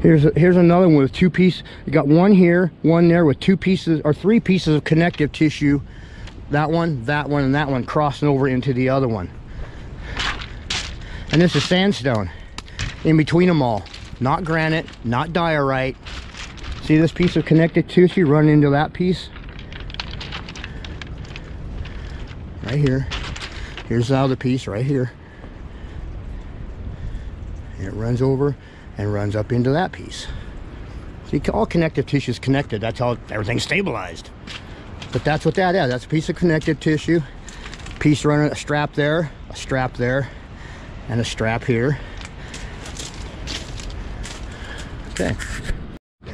Here's a, here's another one with two pieces. You got one here, one there with two pieces or three pieces of connective tissue. That one, that one, and that one crossing over into the other one. And this is sandstone in between them all. Not granite, not diorite. See this piece of connective tissue running into that piece? Right here. Here's the other piece right here. And it runs over and runs up into that piece. See, all connective tissue is connected. That's how everything's stabilized. But that's what that is. That's a piece of connective tissue. Piece running a strap there, a strap there, and a strap here. Okay.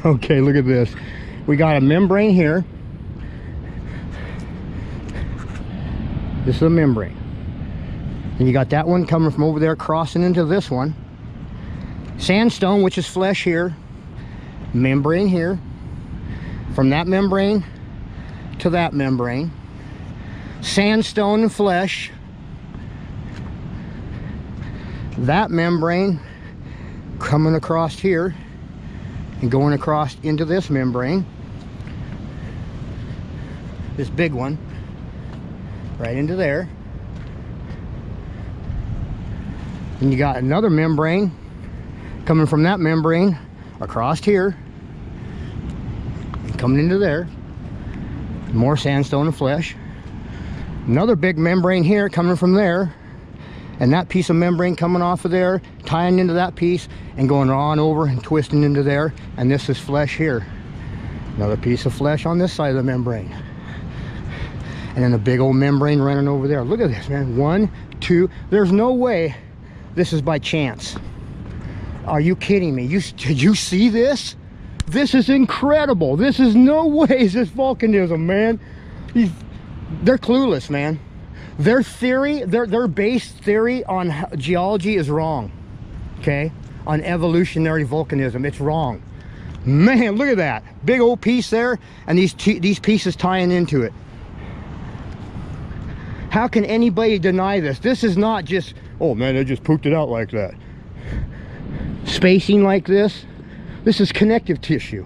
Okay, look at this. We got a membrane here. This is a membrane. And you got that one coming from over there crossing into this one. Sandstone, which is flesh here. Membrane here. From that membrane to that membrane. Sandstone and flesh. That membrane coming across here and going across into this membrane. This big one. Right into there. And you got another membrane coming from that membrane across here coming into there. More sandstone and flesh. Another big membrane here coming from there. And that piece of membrane coming off of there, tying into that piece and going on over and twisting into there. And this is flesh here. Another piece of flesh on this side of the membrane. And then a big old membrane running over there. Look at this, man. One, two. There's no way this is by chance. Are you kidding me? You Did you see this? This is incredible. This is no way is this volcanism, man. These, they're clueless, man. Their theory, their, their base theory on geology is wrong. Okay? On evolutionary volcanism, it's wrong. Man, look at that. Big old piece there, and these, these pieces tying into it. How can anybody deny this? This is not just, oh man, they just pooped it out like that. Spacing like this, this is connective tissue.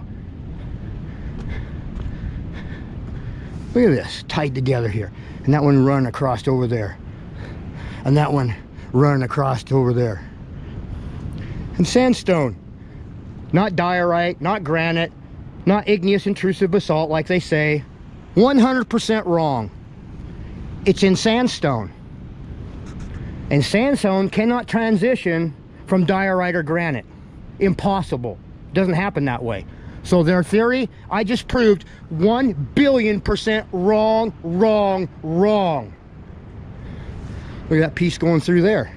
Look at this, tied together here. And that one run across over there. And that one run across over there. And sandstone. Not diorite, not granite, not igneous intrusive basalt like they say. 100% wrong it's in sandstone. And sandstone cannot transition from diorite or granite. Impossible. Doesn't happen that way. So their theory, I just proved 1 billion percent wrong, wrong, wrong. Look at that piece going through there.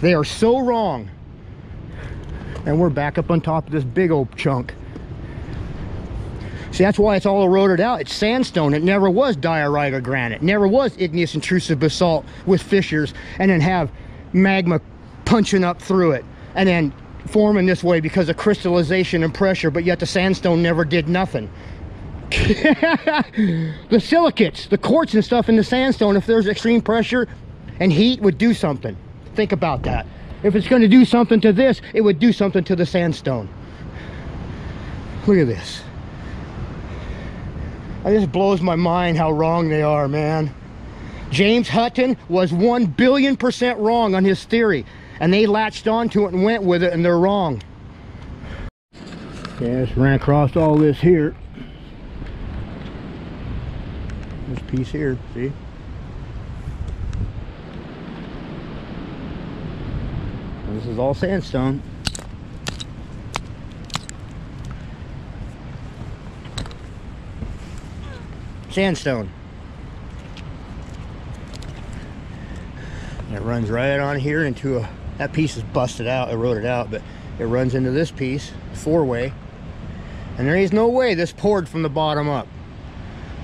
They are so wrong. And we're back up on top of this big old chunk. See, that's why it's all eroded out. It's sandstone. It never was diorite or granite. Never was igneous intrusive basalt with fissures and then have magma punching up through it and then forming this way because of crystallization and pressure, but yet the sandstone never did nothing. the silicates, the quartz and stuff in the sandstone, if there's extreme pressure and heat, would do something. Think about that. If it's going to do something to this, it would do something to the sandstone. Look at this. It just blows my mind how wrong they are, man. James Hutton was 1 billion percent wrong on his theory. And they latched onto it and went with it, and they're wrong. Okay, just ran across all this here. This piece here, see? This is all sandstone. sandstone. It runs right on here into a, that piece is busted out, eroded out, but it runs into this piece, four-way. And there is no way this poured from the bottom up.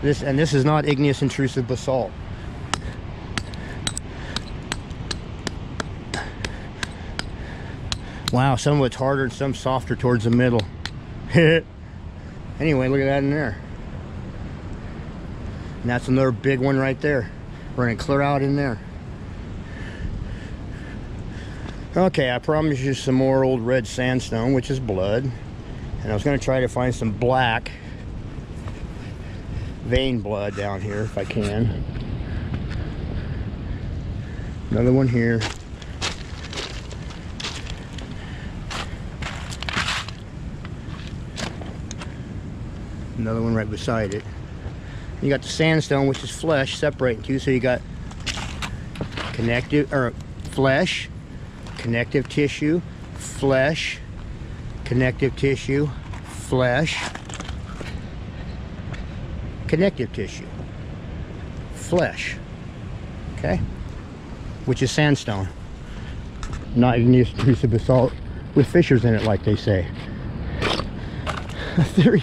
This And this is not igneous intrusive basalt. Wow, some of it's harder and some softer towards the middle. anyway, look at that in there. And that's another big one right there. We're gonna clear out in there. Okay, I promised you some more old red sandstone, which is blood. And I was going to try to find some black vein blood down here if I can. Another one here. Another one right beside it. You got the sandstone, which is flesh, separating two. So you got connective or flesh, connective tissue, flesh, connective tissue, flesh, connective tissue, flesh. Okay? Which is sandstone. Not igneous piece of basalt with fissures in it, like they say. Theory.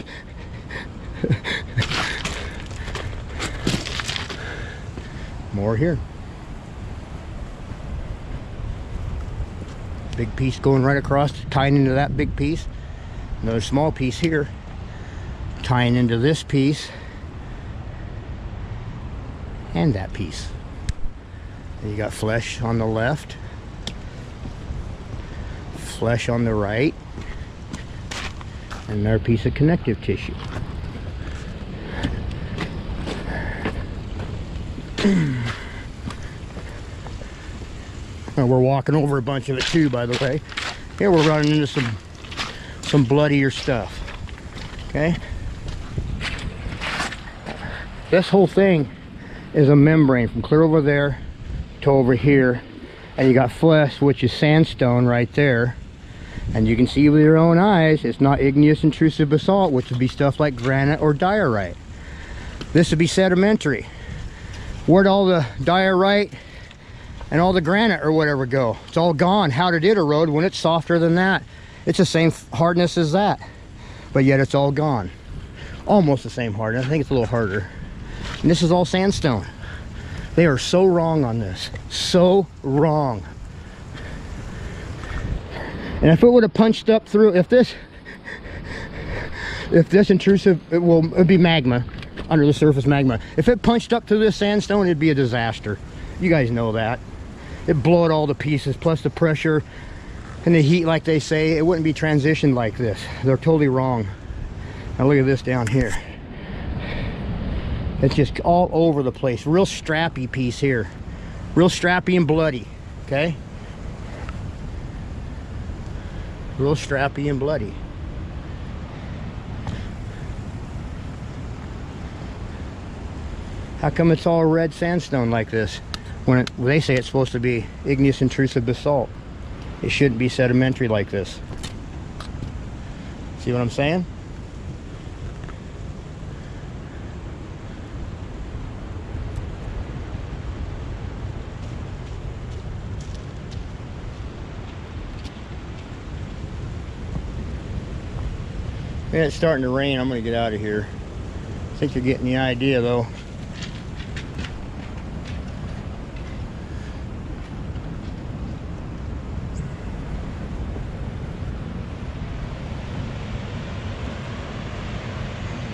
More here. Big piece going right across, tying into that big piece. Another small piece here, tying into this piece and that piece. And you got flesh on the left, flesh on the right, and another piece of connective tissue. And we're walking over a bunch of it too, by the way. Here we're running into some some bloodier stuff. Okay? This whole thing is a membrane from clear over there to over here. And you got flesh, which is sandstone right there. And you can see with your own eyes, it's not igneous intrusive basalt, which would be stuff like granite or diorite. This would be sedimentary. Where'd all the diorite and all the granite or whatever go? It's all gone. How did it erode when it's softer than that? It's the same hardness as that, but yet it's all gone. Almost the same hardness. I think it's a little harder. And this is all sandstone. They are so wrong on this. So wrong. And if it would have punched up through, if this, if this intrusive, it will it'd be magma, under the surface magma. If it punched up through this sandstone, it'd be a disaster. You guys know that. It'd blow it all to pieces, plus the pressure and the heat, like they say, it wouldn't be transitioned like this. They're totally wrong. Now look at this down here. It's just all over the place. Real strappy piece here. Real strappy and bloody, okay? Real strappy and bloody. How come it's all red sandstone like this? When it, they say it's supposed to be igneous intrusive basalt. It shouldn't be sedimentary like this. See what I'm saying? Yeah, it's starting to rain. I'm going to get out of here. I think you're getting the idea, though.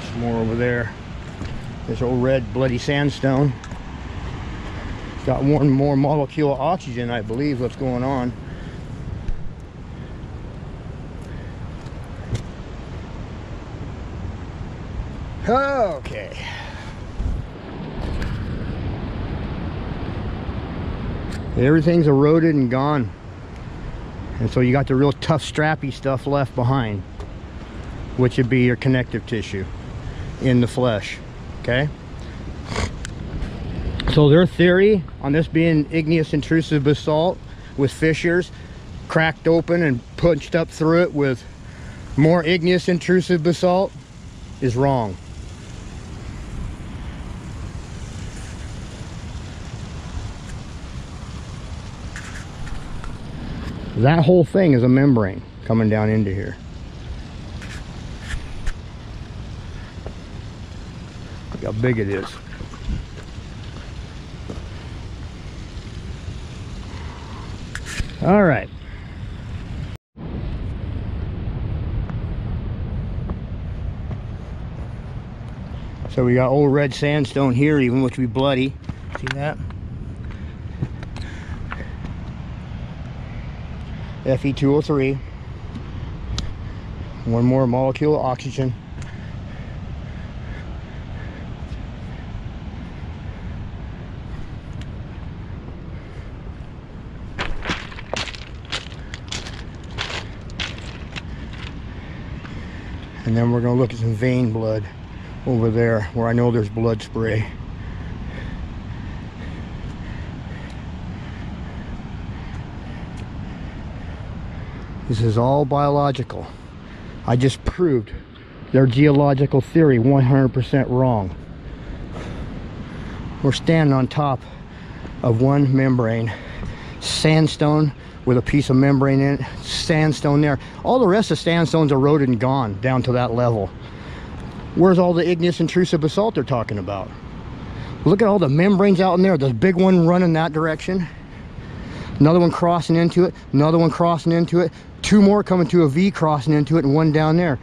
Some more over there. This old red bloody sandstone. Got one more molecule of oxygen, I believe, what's going on. Okay. Everything's eroded and gone. And so you got the real tough strappy stuff left behind, which would be your connective tissue in the flesh, okay? So their theory on this being igneous intrusive basalt with fissures cracked open and punched up through it with more igneous intrusive basalt is wrong. That whole thing is a membrane coming down into here. How big it is. All right. So we got old red sandstone here even, which would be bloody. See that? Fe2O3. One more molecule of oxygen. And then we're gonna look at some vein blood over there where I know there's blood spray. This is all biological. I just proved their geological theory 100% wrong. We're standing on top of one membrane, sandstone with a piece of membrane in it, sandstone there. All the rest of sandstone's eroded and gone down to that level. Where's all the igneous intrusive basalt they're talking about? Look at all the membranes out in there. The big one running that direction. Another one crossing into it. Another one crossing into it. Two more coming to a V crossing into it and one down there.